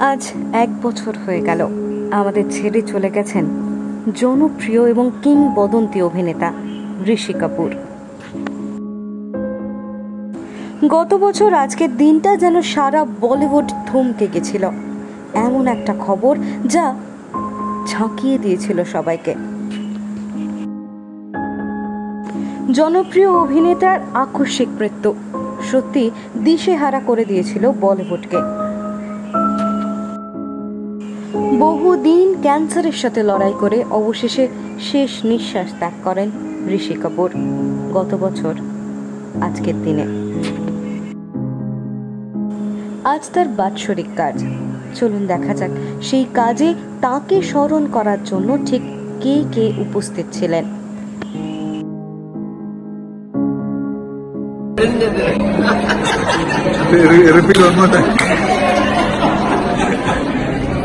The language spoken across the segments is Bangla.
আজ এক বছর হয়ে গেল। আমাদের ছেড়ে চলে গেছেন জনপ্রিয় এবং কিংবদন্তি অভিনেতা ঋষি কাপুর। গত বছর আজকের দিনটা যেন সারা বলিউড থমকে গেছিল। এমন একটা খবর যা ঝাঁকিয়ে দিয়েছিল সবাইকে। জনপ্রিয় অভিনেতার আকস্মিক মৃত্যু সত্যি দিশেহারা করে দিয়েছিল বলিউডকে। বহুদিন ক্যান্সারের সাথে লড়াই করে অবশেষে শেষ নিঃশ্বাস ত্যাগ করেন ঋষি কাপুর। গত বছর, আজকের দিনে। আজ তার বাৎসরিক কাজ। চলুন দেখা যাক সেই কাজে তাকে স্মরণ করার জন্য ঠিক কে কে উপস্থিত ছিলেন.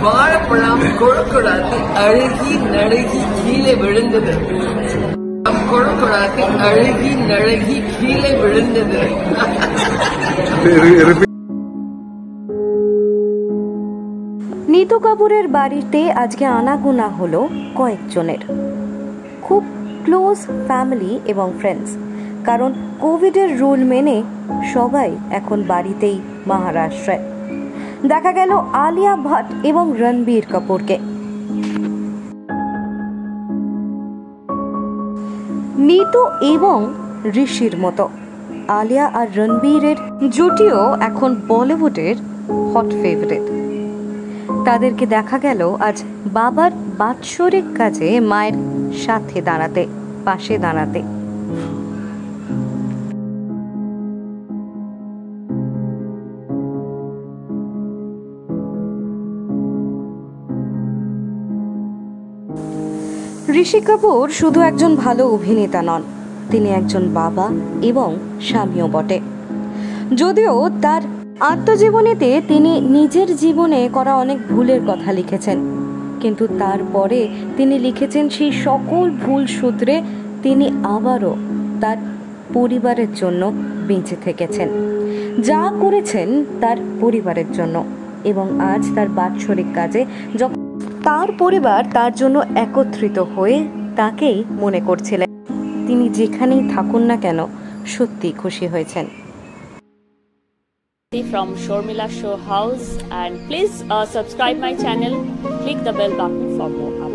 வாழைப்பழம் கொழுக்கொடாத்து அழுகி நழுகி கீழே விழுந்தது கொழுக்கொடாத்து அழுகி நழுகி கீழே விழுந்தது repeat. নিতু কাপুরের বাড়িতে আজকে আনাগোনা হলো কয়েকজনের খুব ক্লোজ ফ্যামিলি এবং ফ্রেন্ডস কারণ কোভিডের রুল মেনে সবাই এখন বাড়িতেই মহারাষ্ট্রায় দেখা গেল আলিয়া ভাট এবং রণবীর কাপুরকে। নিতু এবং ঋষির মতো। আলিয়া আর রণবীরের জুটিও এখন বলিউডের হট ফেভারিট। তাদেরকে দেখা গেল আজ বাবার বাৎসরিক কাজে মায়ের সাথে দাঁড়াতে, পাশে দাঁড়াতে। ঋষি কাপুর শুধু একজন ভালো অভিনেতা নন, তিনি একজন বাবা এবং স্বামীও বটে। যদিও তার আত্মজীবনীতে তিনি নিজের জীবনে করা অনেক ভুলের কথা লিখেছেন, কিন্তু তারপরে তিনি লিখেছেন সেই সকল ভুল সূত্রে তিনি আবারও তার পরিবারের জন্য বেঁচে থেকেছেন। যা করেছেন তার পরিবারের জন্য এবং আজ তার বাৎসরিক কাজে যখন তার পরিবার তার জন্য একত্রিত হয়ে তাকেই মনে করছিলেন তিনি যেখানেই থাকুন না কেন সত্যি খুশি হয়েছেন from Shormila Show House and please uh, subscribe my channel click the bell button for more